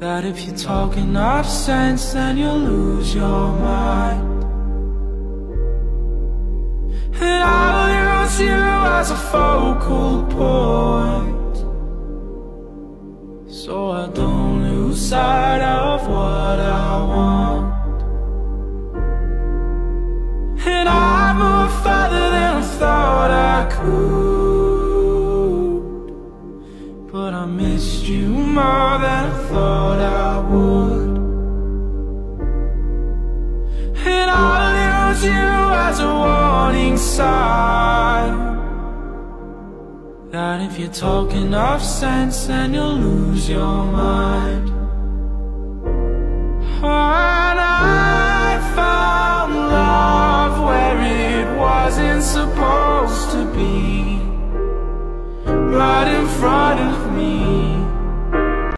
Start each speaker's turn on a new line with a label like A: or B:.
A: That if you talk enough sense, then you'll lose your mind. And I'll use you as a focal point. So I don't lose sight of what I want. And I move farther than I thought I could. But I missed you more than I thought I would. And I'll use you as a warning sign. That if you talk enough sense, then you'll lose your mind. Front of me.